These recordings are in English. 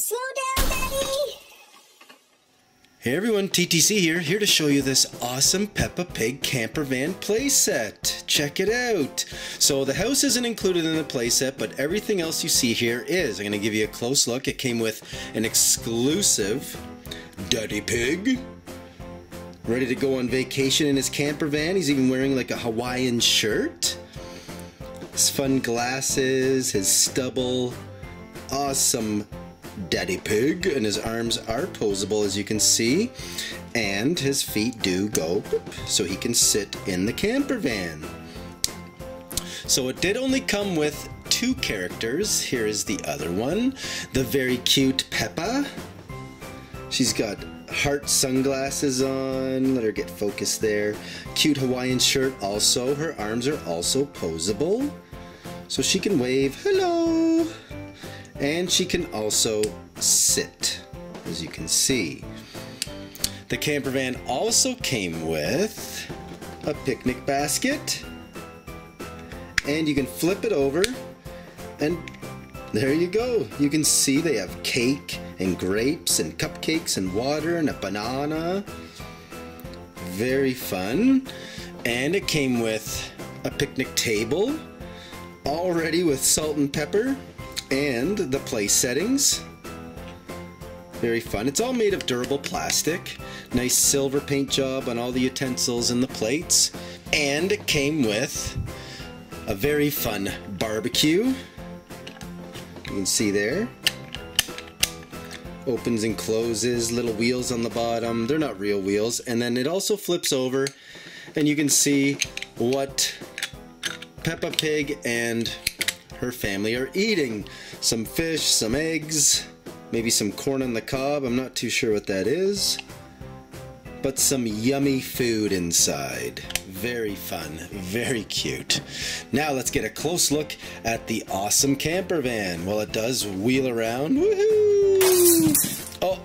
Slow down, Daddy! Hey everyone, TTC here, here to show you this awesome Peppa Pig camper van playset. Check it out. So the house isn't included in the playset, but everything else you see here is. I'm going to give you a close look. It came with an exclusive Daddy Pig. Ready to go on vacation in his camper van. He's even wearing like a Hawaiian shirt. His fun glasses, his stubble. Awesome Daddy Pig, and his arms are posable as you can see, and his feet do go so he can sit in the camper van. So it did only come with two characters. Here is the other one, the very cute Peppa. She's got heart sunglasses on. Let her get focused there. Cute Hawaiian shirt also. Her arms are also posable. So she can wave hello and she can also sit, as you can see. The camper van also came with a picnic basket, and you can flip it over, and there you go. You can see they have cake and grapes and cupcakes and water and a banana. Very fun. And it came with a picnic table, all ready with salt and pepper and the place settings. Very fun. It's all made of durable plastic. Nice silver paint job on all the utensils and the plates. And it came with a very fun barbecue. You can see there. Opens and closes, little wheels on the bottom. They're not real wheels. And then it also flips over and you can see what Peppa Pig and her family are eating. Some fish, some eggs, maybe some corn on the cob. I'm not too sure what that is. But some yummy food inside. Very fun, very cute. Now let's get a close look at the awesome camper van. Well, it does wheel around. Woohoo! Oh,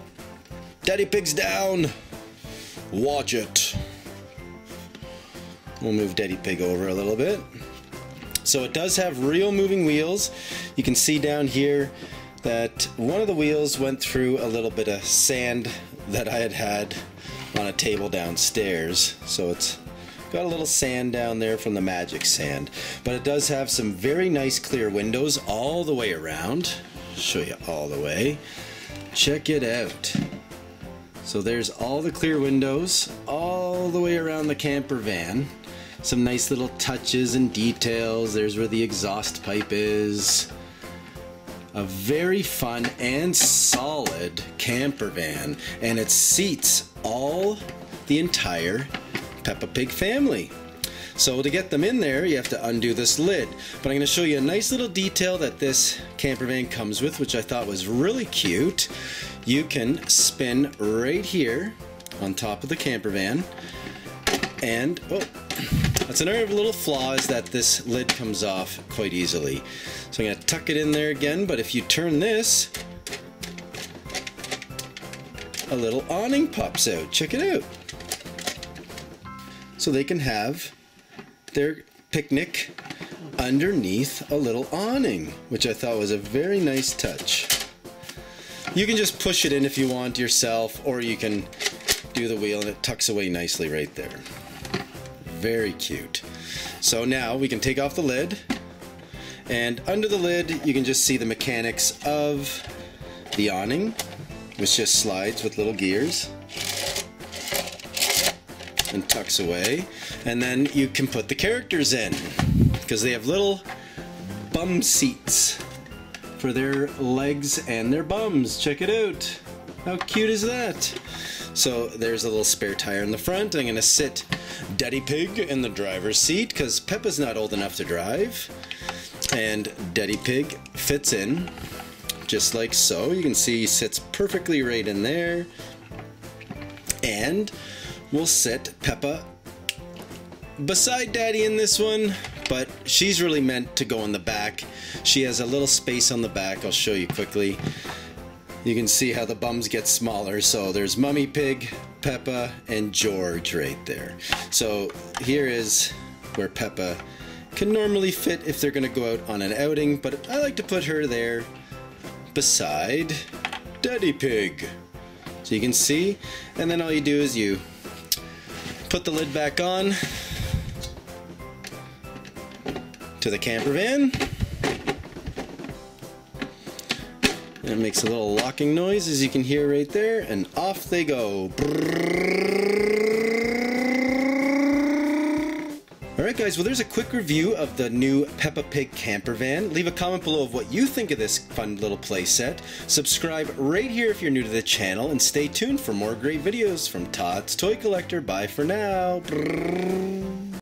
Daddy Pig's down. Watch it. We'll move Daddy Pig over a little bit. So it does have real moving wheels. You can see down here that one of the wheels went through a little bit of sand that I had had on a table downstairs. So it's got a little sand down there from the magic sand. But it does have some very nice clear windows all the way around. Show you all the way. Check it out. So there's all the clear windows all the way around the camper van some nice little touches and details. There's where the exhaust pipe is. A very fun and solid camper van, and it seats all the entire Peppa Pig family. So to get them in there, you have to undo this lid. But I'm going to show you a nice little detail that this camper van comes with, which I thought was really cute. You can spin right here on top of the camper van. And, oh, that's another little flaw is that this lid comes off quite easily. So I'm to tuck it in there again, but if you turn this, a little awning pops out. Check it out. So they can have their picnic underneath a little awning, which I thought was a very nice touch. You can just push it in if you want yourself, or you can do the wheel and it tucks away nicely right there. Very cute. So now we can take off the lid and under the lid you can just see the mechanics of the awning which just slides with little gears and tucks away and then you can put the characters in because they have little bum seats for their legs and their bums. Check it out. How cute is that? So there's a little spare tire in the front. I'm going to sit Daddy Pig in the driver's seat because Peppa's not old enough to drive. And Daddy Pig fits in just like so. You can see he sits perfectly right in there. And we'll sit Peppa beside Daddy in this one, but she's really meant to go in the back. She has a little space on the back. I'll show you quickly you can see how the bums get smaller. So there's Mummy Pig, Peppa, and George right there. So here is where Peppa can normally fit if they're to go out on an outing, but I like to put her there beside Daddy Pig. So you can see, and then all you do is you put the lid back on to the camper van. And it makes a little locking noise as you can hear right there, and off they go. Alright guys, well there's a quick review of the new Peppa Pig camper van. Leave a comment below of what you think of this fun little playset. Subscribe right here if you're new to the channel, and stay tuned for more great videos from Tots Toy Collector. Bye for now.